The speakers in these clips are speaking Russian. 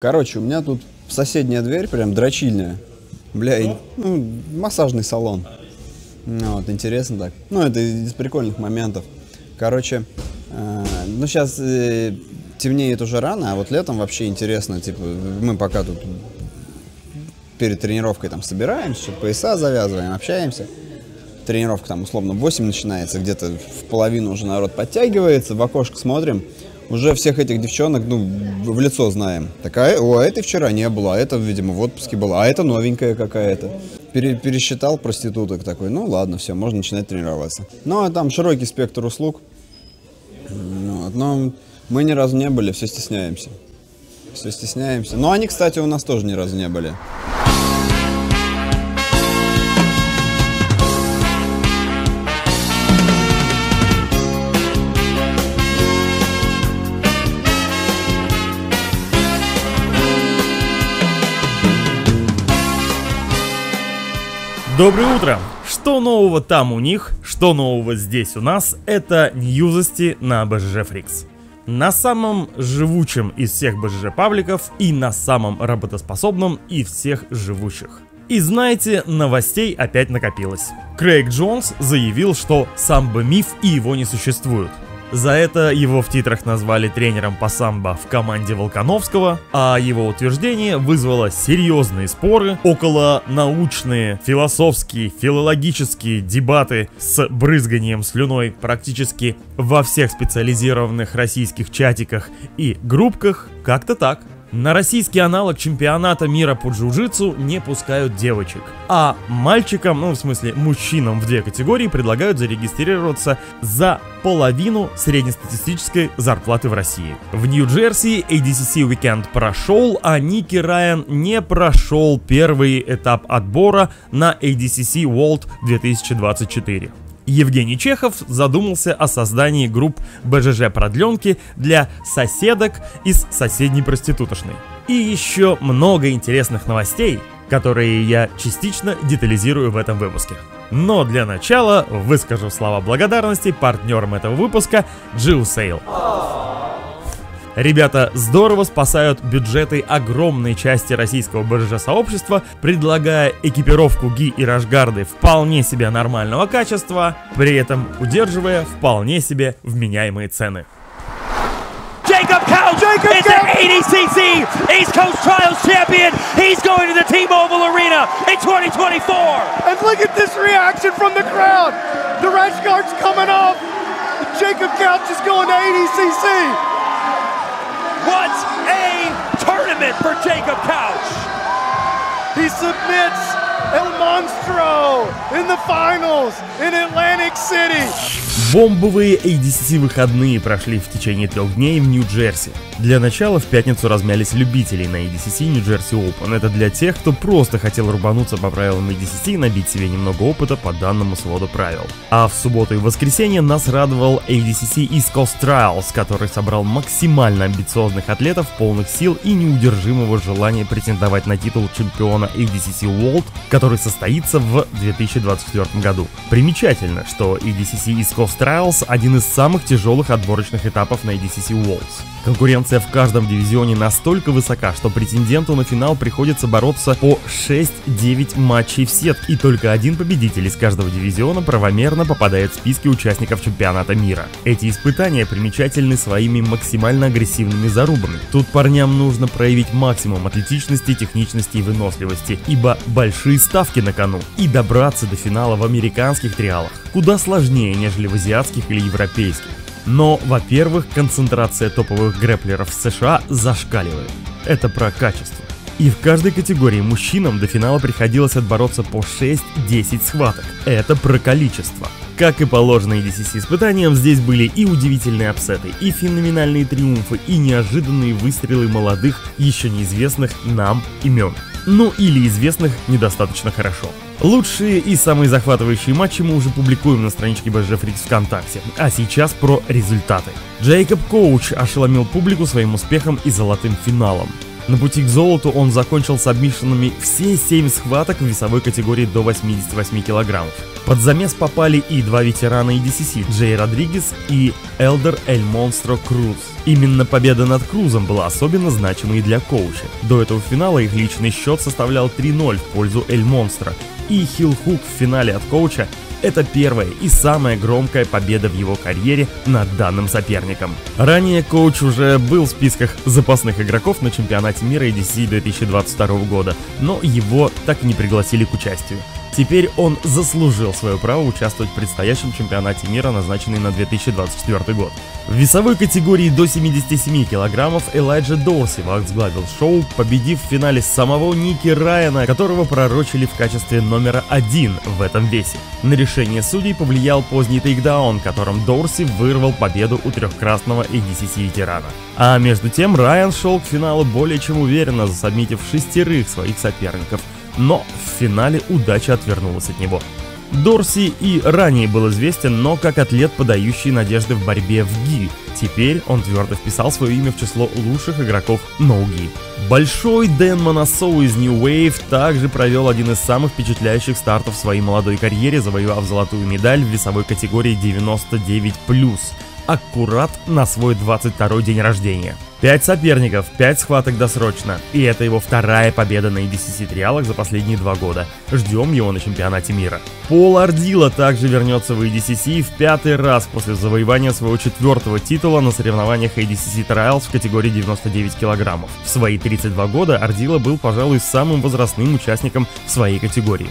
Короче, у меня тут соседняя дверь, прям дрочильная. Бля, и, ну, массажный салон. Ну, вот, интересно так. Ну, это из прикольных моментов. Короче, э, ну, сейчас э, темнеет уже рано, а вот летом вообще интересно, типа, мы пока тут перед тренировкой там собираемся, пояса завязываем, общаемся. Тренировка там условно в 8 начинается, где-то в половину уже народ подтягивается, в окошко смотрим, уже всех этих девчонок, ну, в лицо знаем. Такая, о, а этой вчера не было, а это, видимо, в отпуске была, а это новенькая какая-то. Пере, пересчитал проституток такой, ну ладно, все, можно начинать тренироваться. Ну, а там широкий спектр услуг. Ну, но мы ни разу не были, все стесняемся. Все стесняемся. Но они, кстати, у нас тоже ни разу не были. Доброе утро! Что нового там у них, что нового здесь у нас, это ньюзости на BGG Freaks. На самом живучем из всех BGG пабликов и на самом работоспособном из всех живущих. И знаете, новостей опять накопилось. Крейг Джонс заявил, что сам бы миф и его не существует. За это его в титрах назвали тренером по самбо в команде Волконовского, а его утверждение вызвало серьезные споры, около научные, философские, филологические дебаты с брызганием слюной практически во всех специализированных российских чатиках и группках, как-то так. На российский аналог чемпионата мира по джиу-джитсу не пускают девочек. А мальчикам, ну в смысле мужчинам в две категории предлагают зарегистрироваться за половину среднестатистической зарплаты в России. В Нью-Джерси ADCC Weekend прошел, а Ники Райан не прошел первый этап отбора на ADCC World 2024. Евгений Чехов задумался о создании групп БЖЖ продленки для соседок из соседней проститутошной. И еще много интересных новостей, которые я частично детализирую в этом выпуске. Но для начала выскажу слова благодарности партнерам этого выпуска Jill Ребята здорово спасают бюджеты огромной части российского БЖ-сообщества, предлагая экипировку ГИ и Рашгарды вполне себе нормального качества, при этом удерживая вполне себе вменяемые цены. Jacob Couch Jacob is the ADCC East Coast Trials champion. He's going to the T-Mobile Arena in 2024. And look at this reaction from the crowd. The rash guard's coming off. Jacob Couch is going to ADCC. What a tournament for Jacob Couch! He submits El Monstro in the finals in Atlantic City. Бомбовые ADCC выходные прошли в течение трех дней в Нью-Джерси. Для начала в пятницу размялись любителей на ADCC Jersey Open. Это для тех, кто просто хотел рубануться по правилам ADCC и набить себе немного опыта по данному своду правил. А в субботу и воскресенье нас радовал ADCC East Coast Trials, который собрал максимально амбициозных атлетов, полных сил и неудержимого желания претендовать на титул чемпиона ADCC World, который состоится в 2024 году. Примечательно, что ADCC East Coast Trials – один из самых тяжелых отборочных этапов на EDCC Worlds. Конкуренция в каждом дивизионе настолько высока, что претенденту на финал приходится бороться по 6-9 матчей в сет, и только один победитель из каждого дивизиона правомерно попадает в списки участников чемпионата мира. Эти испытания примечательны своими максимально агрессивными зарубами. Тут парням нужно проявить максимум атлетичности, техничности и выносливости, ибо большие ставки на кону, и добраться до финала в американских триалах куда сложнее, нежели в азиатских или европейских. Но, во-первых, концентрация топовых грэплеров в США зашкаливает. Это про качество. И в каждой категории мужчинам до финала приходилось отбороться по 6-10 схваток. Это про количество. Как и положено EDCC испытаниям, здесь были и удивительные апсеты, и феноменальные триумфы, и неожиданные выстрелы молодых, еще неизвестных нам имен. Ну или известных недостаточно хорошо. Лучшие и самые захватывающие матчи мы уже публикуем на страничке BG Freaks ВКонтакте. А сейчас про результаты. Джейкоб Коуч ошеломил публику своим успехом и золотым финалом. На пути к золоту он закончил с обмишенными все 7 схваток в весовой категории до 88 килограммов. Под замес попали и два ветерана EDCC, Джей Родригес и Элдер Эль Монстро Круз. Именно победа над Крузом была особенно значимой для коуча. До этого финала их личный счет составлял 3-0 в пользу Эль Монстро, и хилл-хук в финале от коуча это первая и самая громкая победа в его карьере над данным соперником. Ранее коуч уже был в списках запасных игроков на чемпионате мира EDC 2022 года, но его так и не пригласили к участию. Теперь он заслужил свое право участвовать в предстоящем чемпионате мира, назначенный на 2024 год. В весовой категории до 77 килограммов Элайджа Дорси возглавил шоу, победив в финале самого Ники Райана, которого пророчили в качестве номера один в этом весе. На решение судей повлиял поздний тейкдаун, которым Дорси вырвал победу у трехкрасного ADCC ветерана. А между тем Райан шел к финалу более чем уверенно, засобмитив шестерых своих соперников – но в финале удача отвернулась от него. Дорси и ранее был известен, но как атлет, подающий надежды в борьбе в ГИ. Теперь он твердо вписал свое имя в число лучших игроков ноуги. Большой Дэн Моносоу из New Wave также провел один из самых впечатляющих стартов в своей молодой карьере, завоевав золотую медаль в весовой категории 99+, аккурат на свой 22 день рождения. Пять соперников, пять схваток досрочно. И это его вторая победа на EDCC триалах за последние два года. Ждем его на чемпионате мира. Пол Ардила также вернется в EDCC в пятый раз после завоевания своего четвертого титула на соревнованиях EDCC Trials в категории 99 килограммов. В свои 32 года Ардила был, пожалуй, самым возрастным участником в своей категории.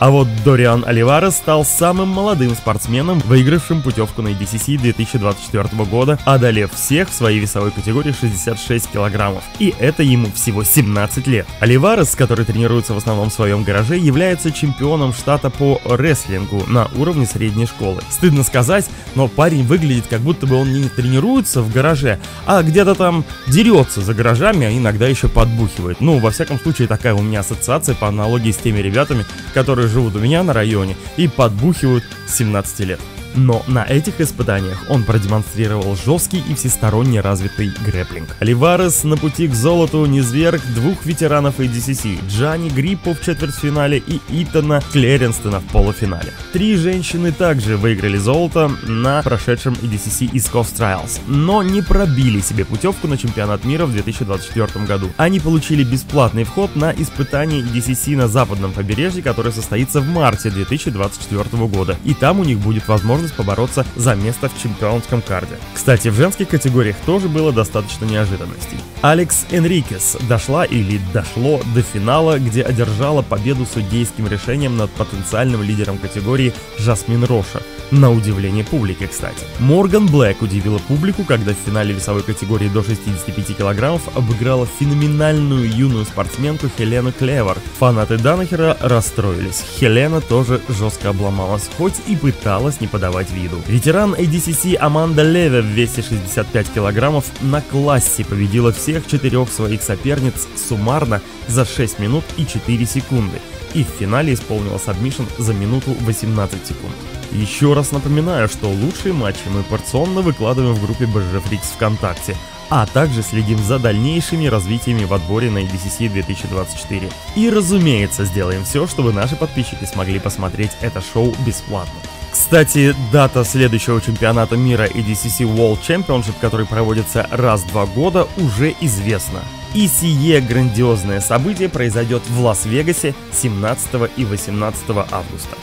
А вот Дориан Оливарес стал самым молодым спортсменом, выигравшим путевку на EDCC 2024 года, одолев всех в своей весовой категории 66 килограммов. И это ему всего 17 лет. Оливарес, который тренируется в основном в своем гараже, является чемпионом штата по рестлингу на уровне средней школы. Стыдно сказать, но парень выглядит как будто бы он не тренируется в гараже, а где-то там дерется за гаражами, а иногда еще подбухивает. Ну, во всяком случае, такая у меня ассоциация по аналогии с теми ребятами, которые живут у меня на районе и подбухивают с 17 лет. Но на этих испытаниях он продемонстрировал жесткий и всесторонне развитый грэплинг. Оливарес на пути к золоту низверг двух ветеранов ADCC, Джани Гриппо в четвертьфинале и Итана Клеренстона в полуфинале. Три женщины также выиграли золото на прошедшем EDCC East Coast Trials, но не пробили себе путевку на чемпионат мира в 2024 году. Они получили бесплатный вход на испытание EDCC на западном побережье, которое состоится в марте 2024 года, и там у них будет возможность возможность побороться за место в чемпионском карде. Кстати, в женских категориях тоже было достаточно неожиданностей. Алекс Энрикес дошла или дошло до финала, где одержала победу судейским решением над потенциальным лидером категории Жасмин Роша. На удивление публики, кстати. Морган Блэк удивила публику, когда в финале весовой категории до 65 килограммов обыграла феноменальную юную спортсменку Хелену Клевер. Фанаты Данахера расстроились. Хелена тоже жестко обломалась, хоть и пыталась не подавать виду. Ветеран ADCC Аманда Леве в весе 65 килограммов на классе победила всех четырех своих соперниц суммарно за 6 минут и 4 секунды и в финале исполнила submission за минуту 18 секунд. Еще раз напоминаю, что лучшие матчи мы порционно выкладываем в группе BJJ Freaks ВКонтакте, а также следим за дальнейшими развитиями в отборе на ADCC 2024. И разумеется, сделаем все, чтобы наши подписчики смогли посмотреть это шоу бесплатно. Кстати, дата следующего чемпионата мира ADCC World Championship, который проводится раз в два года, уже известна. И сие грандиозное событие произойдет в Лас-Вегасе 17 и 18 августа.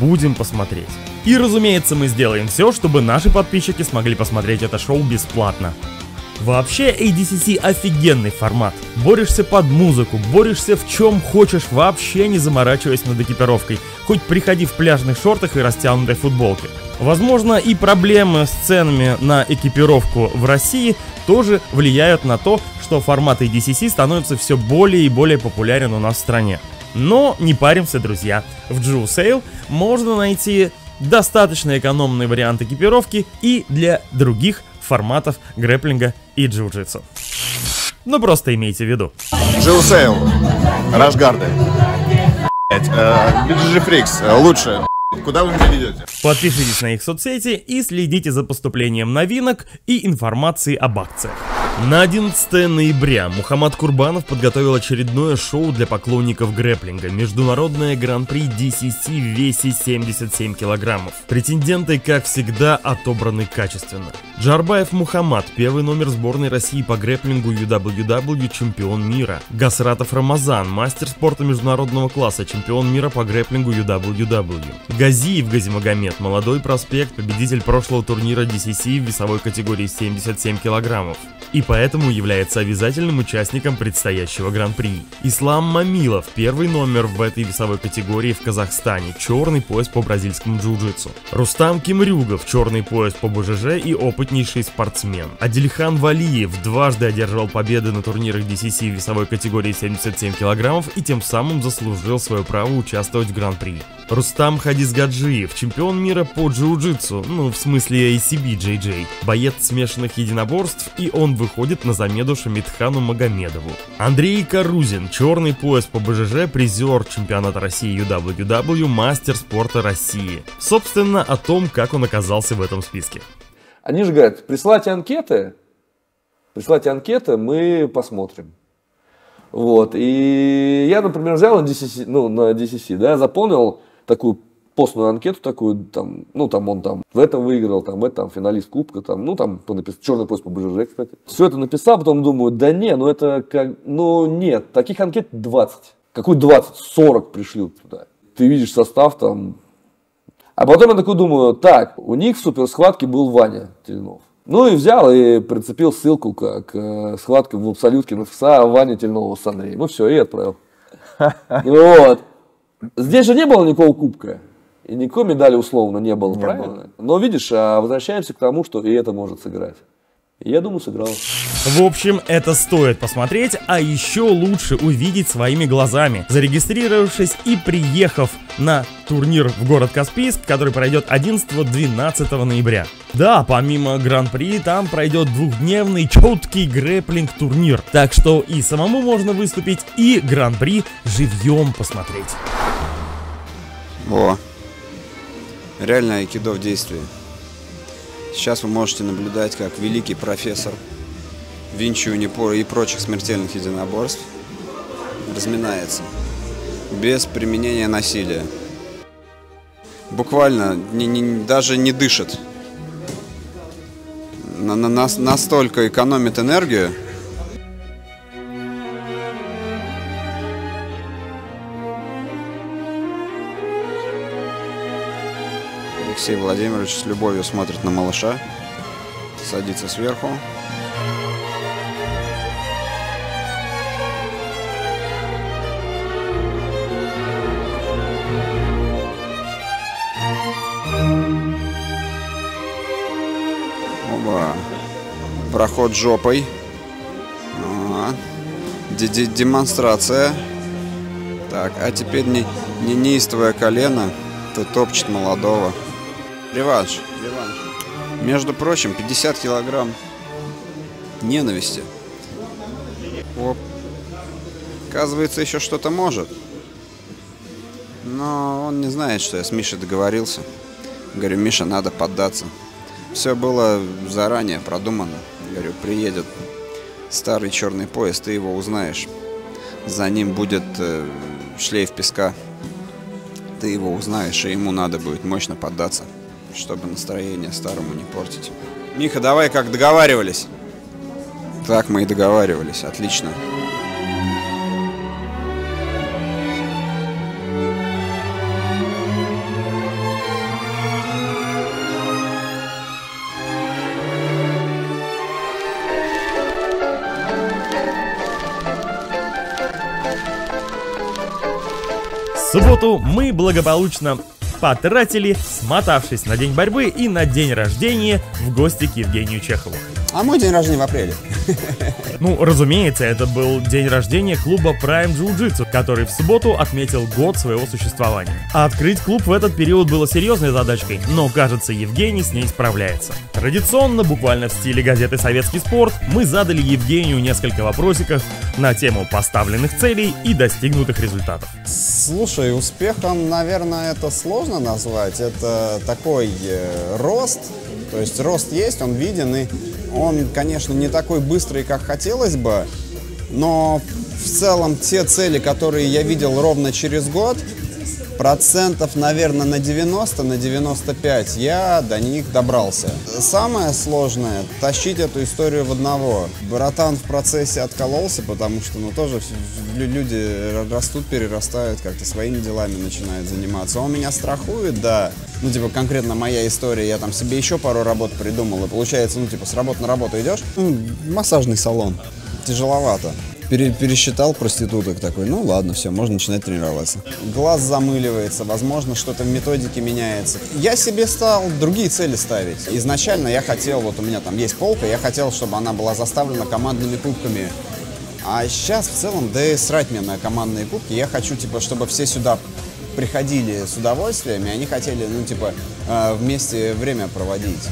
Будем посмотреть. И разумеется, мы сделаем все, чтобы наши подписчики смогли посмотреть это шоу бесплатно. Вообще ADCC офигенный формат. Борешься под музыку, борешься в чем хочешь, вообще не заморачиваясь над экипировкой. Хоть приходи в пляжных шортах и растянутой футболке. Возможно, и проблемы с ценами на экипировку в России тоже влияют на то, что формат ADCC становится все более и более популярен у нас в стране. Но не паримся, друзья. В Drew Sale можно найти достаточно экономный вариант экипировки и для других форматов грэплинга и джиу-джитсу. Ну просто имейте в виду. Drew Sale, Рашгарды. BGG Freaks, лучше. Куда вы меня ведете? Подпишитесь на их соцсети и следите за поступлением новинок и информации об акциях. На 11 ноября Мухаммад Курбанов подготовил очередное шоу для поклонников грэплинга – Международное гран-при DCC в весе 77 килограммов. Претенденты, как всегда, отобраны качественно. Джарбаев Мухаммад – первый номер сборной России по грэплингу UWW чемпион мира. Гасратов Рамазан – мастер спорта международного класса, чемпион мира по грэплингу UWW. Газиев Газимагомед – молодой проспект, победитель прошлого турнира DCC в весовой категории 77 килограммов и поэтому является обязательным участником предстоящего гран-при. Ислам Мамилов, первый номер в этой весовой категории в Казахстане, черный пояс по бразильскому джиу-джитсу. Рустам Кимрюгов, черный пояс по БЖЖ и опытнейший спортсмен. Адильхан Валиев дважды одерживал победы на турнирах DCC в весовой категории 77 килограммов и тем самым заслужил свое право участвовать в гран-при. Рустам Хадисгаджиев, чемпион мира по джиу-джитсу, ну в смысле ACB JJ, боец смешанных единоборств и он выходит на замену Шамидхану Магомедову. Андрей Карузин, черный пояс по БЖЖ, призер чемпионата России UWW, мастер спорта России. Собственно, о том, как он оказался в этом списке. Они же говорят, присылайте анкеты, присылайте анкеты, мы посмотрим. Вот, и я, например, взял на DCC, ну, на DCC, да, заполнил такую постную анкету такую, там, ну, там он там в этом выиграл, там, это там финалист кубка, там, ну, там, написал, черный поезд по БЖЖ, кстати. Все это написал, потом думаю, да не, ну, это как, ну, нет, таких анкет 20. Какой 20? 40 пришлют туда. Ты видишь состав там. А потом я такой думаю, так, у них в суперсхватке был Ваня Тельнов. Ну и взял и прицепил ссылку к, к схватке в абсолютке на ФСА Ваня Тельнова с Андреем. Ну все, и отправил. Вот. Здесь же не было никакого кубка. И никакой медали условно не было, не правильно? Было. Но видишь, а возвращаемся к тому, что и это может сыграть. И я думаю, сыграл. В общем, это стоит посмотреть, а еще лучше увидеть своими глазами, зарегистрировавшись и приехав на турнир в город Каспийск, который пройдет 11-12 ноября. Да, помимо Гран-при, там пройдет двухдневный четкий грэплинг турнир. Так что и самому можно выступить, и Гран-при живьем посмотреть. О, реально айкидо в действии. Сейчас вы можете наблюдать, как великий профессор Унипора и прочих смертельных единоборств разминается без применения насилия. Буквально не, не, даже не дышит. На, на, настолько экономит энергию, Алексей Владимирович с любовью смотрит на малыша, садится сверху. Оба. Проход жопой. Ага. Демонстрация. Так, а теперь не, не неистовое колено. Ты топчет молодого. Реванш. Реванш. Между прочим, 50 килограмм ненависти. Оп. Оказывается, еще что-то может. Но он не знает, что я с Мишей договорился. Говорю, Миша, надо поддаться. Все было заранее продумано. Говорю, приедет старый черный поезд, ты его узнаешь. За ним будет э, шлейф песка. Ты его узнаешь, и ему надо будет мощно поддаться чтобы настроение старому не портить. Миха, давай как договаривались. Так мы и договаривались, отлично. Субботу мы благополучно потратили, смотавшись на день борьбы и на день рождения в гости к Евгению Чехову. А мой день рождения в апреле. Ну, разумеется, это был день рождения клуба Prime Jiu-Jitsu, который в субботу отметил год своего существования. А открыть клуб в этот период было серьезной задачкой, но, кажется, Евгений с ней справляется. Традиционно, буквально в стиле газеты «Советский спорт», мы задали Евгению несколько вопросиков на тему поставленных целей и достигнутых результатов. Слушай, успехом, наверное, это сложно назвать. Это такой э, рост, то есть рост есть, он виден, и он, конечно, не такой быстрый, как хотелось бы, но в целом те цели, которые я видел ровно через год, процентов, наверное, на 90, на 95 я до них добрался. Самое сложное – тащить эту историю в одного. Братан в процессе откололся, потому что, ну, тоже люди растут, перерастают, как-то своими делами начинают заниматься. Он меня страхует, да. Ну, типа, конкретно моя история, я там себе еще пару работ придумал, и получается, ну, типа, с работы на работу идешь, массажный салон. Тяжеловато пере, пересчитал проституток такой, ну ладно, все, можно начинать тренироваться. Глаз замыливается, возможно, что-то в методике меняется. Я себе стал другие цели ставить. Изначально я хотел, вот у меня там есть полка, я хотел, чтобы она была заставлена командными кубками. А сейчас в целом, да и срать мне на командные кубки. Я хочу, типа, чтобы все сюда приходили с удовольствием, и они хотели, ну, типа, э, вместе время проводить.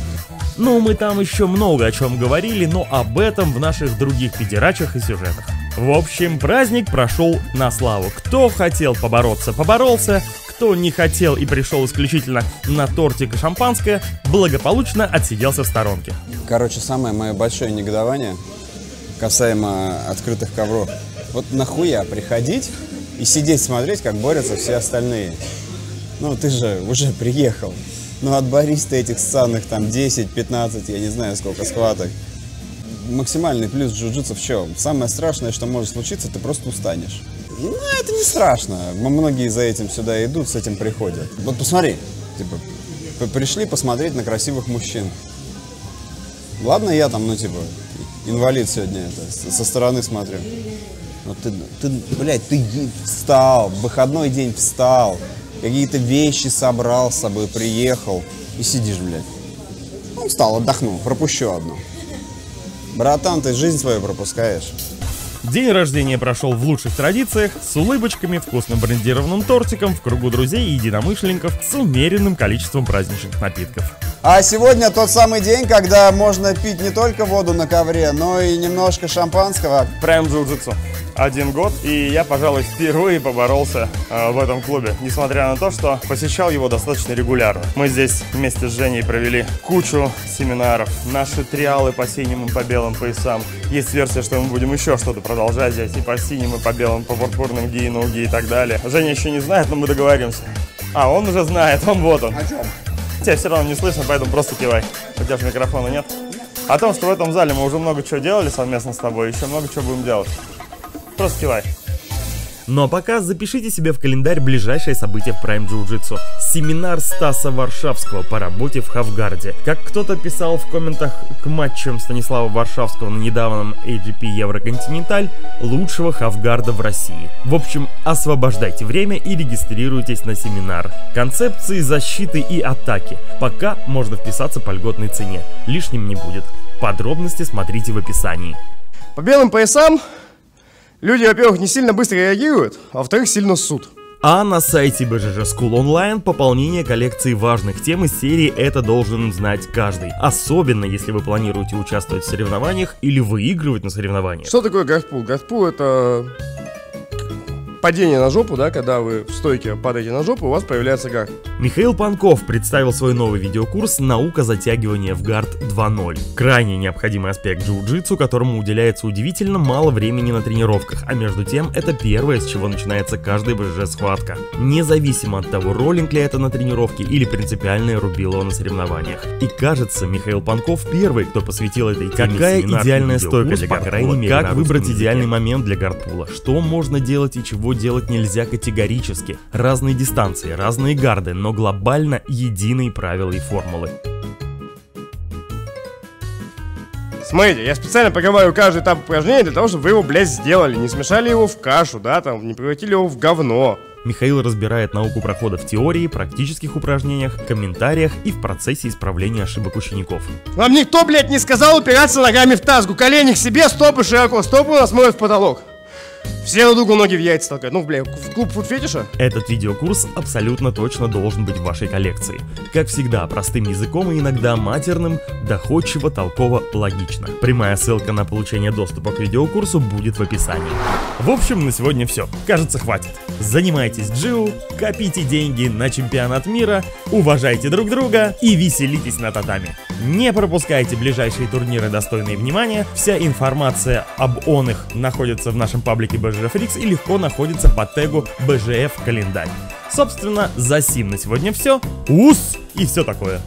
Ну, мы там еще много о чем говорили, но об этом в наших других федерачах и сюжетах. В общем, праздник прошел на славу. Кто хотел побороться, поборолся. Кто не хотел и пришел исключительно на тортик и шампанское, благополучно отсиделся в сторонке. Короче, самое мое большое негодование касаемо открытых ковров. Вот нахуя приходить и сидеть смотреть, как борются все остальные. Ну, ты же уже приехал. Ну, отборись ты этих ссаных там 10-15, я не знаю сколько схваток максимальный плюс джиу-джитсу в чем? Самое страшное, что может случиться, ты просто устанешь. Ну, это не страшно. Многие за этим сюда идут, с этим приходят. Вот посмотри, типа, пришли посмотреть на красивых мужчин. Ладно, я там, ну, типа, инвалид сегодня это, со стороны смотрю. Но ты, ты, блядь, ты встал, выходной день встал, какие-то вещи собрал с собой, приехал и сидишь, блядь. Ну, встал, отдохнул, пропущу одну. Братан, ты жизнь свою пропускаешь. День рождения прошел в лучших традициях, с улыбочками, вкусным брендированным тортиком, в кругу друзей и единомышленников, с умеренным количеством праздничных напитков. А сегодня тот самый день, когда можно пить не только воду на ковре, но и немножко шампанского. Прям джиу-джитсу один год, и я, пожалуй, впервые поборолся э, в этом клубе, несмотря на то, что посещал его достаточно регулярно. Мы здесь вместе с Женей провели кучу семинаров, наши триалы по синим и по белым поясам. Есть версия, что мы будем еще что-то продолжать здесь и по синим, и по белым, по пурпурным ги, ноги и так далее. Женя еще не знает, но мы договоримся. А, он уже знает, он вот он. О чем? Тебя все равно не слышно, поэтому просто кивай. У тебя же микрофона нет. О том, что в этом зале мы уже много чего делали совместно с тобой, еще много чего будем делать. Просто кивай. Ну а пока запишите себе в календарь ближайшее событие в Prime Jiu-Jitsu. Семинар Стаса Варшавского по работе в Хавгарде. Как кто-то писал в комментах к матчам Станислава Варшавского на недавнем AGP Евроконтиненталь, лучшего Хавгарда в России. В общем, освобождайте время и регистрируйтесь на семинар. Концепции защиты и атаки. Пока можно вписаться по льготной цене. Лишним не будет. Подробности смотрите в описании. По белым поясам Люди, во-первых, не сильно быстро реагируют, а во-вторых, сильно суд. А на сайте BGG School Online пополнение коллекции важных тем из серии «Это должен знать каждый». Особенно, если вы планируете участвовать в соревнованиях или выигрывать на соревнованиях. Что такое графпул? Графпул это падение на жопу, да, когда вы в стойке падаете на жопу, у вас появляется гард. Михаил Панков представил свой новый видеокурс «Наука затягивания в гард 2.0». Крайне необходимый аспект джиу-джитсу, которому уделяется удивительно мало времени на тренировках, а между тем это первое, с чего начинается каждая БЖ-схватка. Независимо от того, роллинг ли это на тренировке или принципиальное рубило на соревнованиях. И кажется, Михаил Панков первый, кто посвятил этой теме Какая идеальная стойка для гардпула? Как выбрать идеальный момент для гардпула? Что можно делать и чего делать нельзя категорически. Разные дистанции, разные гарды, но глобально единые правила и формулы. Смотрите, я специально проговариваю каждый этап упражнения для того, чтобы вы его, блядь, сделали. Не смешали его в кашу, да, там, не превратили его в говно. Михаил разбирает науку прохода в теории, практических упражнениях, комментариях и в процессе исправления ошибок учеников. Вам никто, блядь, не сказал упираться ногами в тазгу. Колени к себе, стопы широко, стопы у нас смотрят в потолок. Все друг другу ноги в яйца толкают. Ну, бля, в клуб фуд-фетиша? Этот видеокурс абсолютно точно должен быть в вашей коллекции. Как всегда, простым языком и иногда матерным, доходчиво, толково, логично. Прямая ссылка на получение доступа к видеокурсу будет в описании. В общем, на сегодня все. Кажется, хватит. Занимайтесь джиу, копите деньги на чемпионат мира, уважайте друг друга и веселитесь на татами. Не пропускайте ближайшие турниры, достойные внимания. Вся информация об он их находится в нашем паблике BGF Freaks и легко находится по тегу BGF календарь. Собственно, за сим на сегодня все. Ус! И все такое.